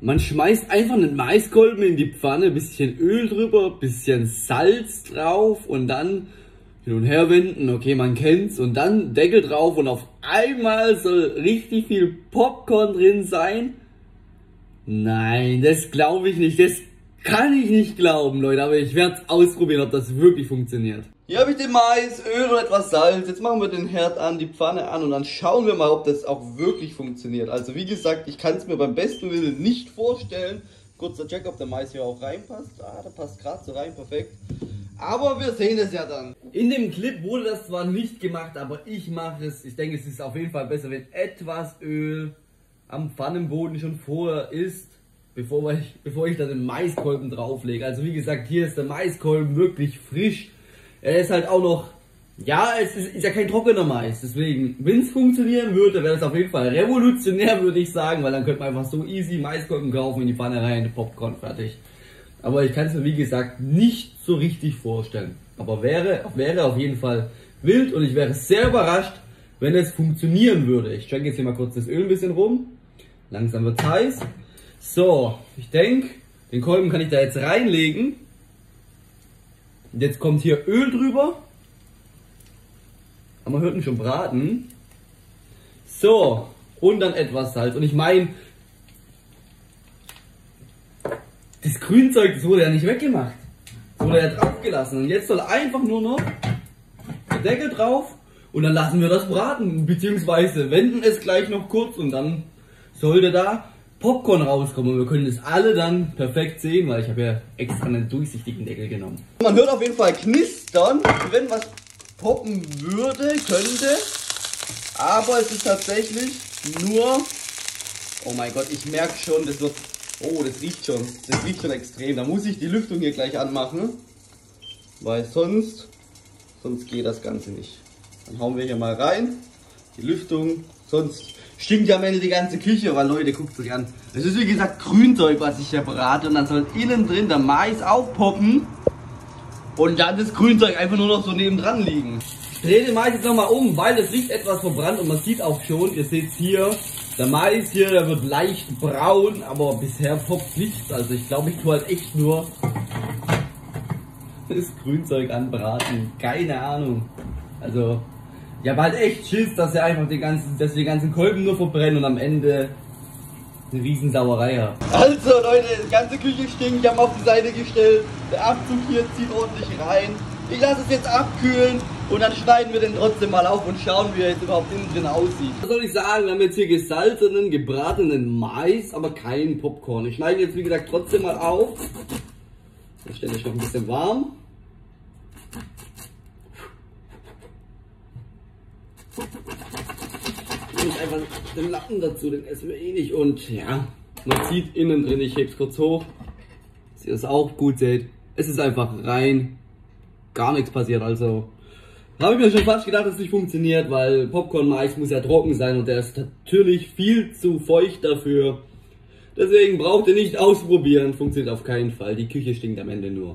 Man schmeißt einfach einen Maiskolben in die Pfanne, bisschen Öl drüber, bisschen Salz drauf und dann hin und her wenden, okay, man kennt's und dann Deckel drauf und auf einmal soll richtig viel Popcorn drin sein. Nein, das glaube ich nicht, das kann ich nicht glauben, Leute, aber ich werde ausprobieren, ob das wirklich funktioniert. Hier habe ich den Mais, Öl und etwas Salz. Jetzt machen wir den Herd an, die Pfanne an und dann schauen wir mal, ob das auch wirklich funktioniert. Also wie gesagt, ich kann es mir beim besten Willen nicht vorstellen. Kurzer Check, ob der Mais hier auch reinpasst. Ah, der passt gerade so rein, perfekt. Aber wir sehen es ja dann. In dem Clip wurde das zwar nicht gemacht, aber ich mache es. Ich denke, es ist auf jeden Fall besser, wenn etwas Öl am Pfannenboden schon vorher ist, bevor ich, bevor ich dann den Maiskolben drauflege. Also wie gesagt, hier ist der Maiskolben wirklich frisch. Er ist halt auch noch, ja, es ist, ist ja kein trockener Mais. Deswegen, wenn es funktionieren würde, wäre es auf jeden Fall revolutionär, würde ich sagen, weil dann könnte man einfach so easy Maiskolben kaufen, in die Pfanne rein, Popcorn fertig. Aber ich kann es mir wie gesagt nicht so richtig vorstellen. Aber wäre, wäre auf jeden Fall wild und ich wäre sehr überrascht, wenn es funktionieren würde. Ich schenke jetzt hier mal kurz das Öl ein bisschen rum. Langsam wird es heiß. So, ich denke, den Kolben kann ich da jetzt reinlegen. Und jetzt kommt hier Öl drüber. Aber man hört ihn schon braten. So, und dann etwas Salz. Und ich meine, das Grünzeug, das wurde ja nicht weggemacht. Das wurde ja draufgelassen. Und jetzt soll einfach nur noch der Deckel drauf und dann lassen wir das braten. Beziehungsweise wenden es gleich noch kurz und dann sollte da Popcorn rauskommen. Und wir können das alle dann perfekt sehen, weil ich habe ja extra einen durchsichtigen Deckel genommen. Man hört auf jeden Fall knistern, wenn was poppen würde, könnte. Aber es ist tatsächlich nur... Oh mein Gott, ich merke schon, das wird Oh, das riecht schon. Das riecht schon extrem. Da muss ich die Lüftung hier gleich anmachen. Weil sonst, sonst geht das Ganze nicht. Dann hauen wir hier mal rein. Die Lüftung. Sonst stinkt ja am Ende die ganze Küche. Weil Leute, guckt euch an. Es ist wie gesagt Grünzeug, was ich hier brate. Und dann soll innen drin der Mais aufpoppen. Und dann das Grünzeug einfach nur noch so nebendran liegen. Ich drehe den Mais jetzt nochmal um, weil es riecht etwas verbrannt. Und man sieht auch schon, ihr seht hier, der Mais hier, der wird leicht braun, aber bisher poppt nichts. Also ich glaube, ich tue halt echt nur das Grünzeug anbraten. Keine Ahnung. Also, habe halt echt Schiss, dass er einfach die ganzen, dass wir die ganzen Kolben nur verbrennen und am Ende eine Riesensauerei haben. Also Leute, die ganze Küche stinkt, ich habe auf die Seite gestellt. Der Abzug hier zieht ordentlich rein. Ich lasse es jetzt abkühlen und dann schneiden wir den trotzdem mal auf und schauen, wie er jetzt überhaupt innen drin aussieht. Was soll ich sagen? Wir haben jetzt hier gesalzenen, gebratenen Mais, aber kein Popcorn. Ich schneide jetzt, wie gesagt, trotzdem mal auf. Ich stelle ich noch ein bisschen warm. Und einfach den Lappen dazu, den essen wir eh nicht. Und ja, man sieht innen drin, ich hebe es kurz hoch, dass ihr das auch gut seht. Es ist einfach rein, gar nichts passiert, also habe ich mir schon fast gedacht, dass es nicht funktioniert, weil Popcorn-Mais muss ja trocken sein und der ist natürlich viel zu feucht dafür. Deswegen braucht ihr nicht ausprobieren, funktioniert auf keinen Fall. Die Küche stinkt am Ende nur.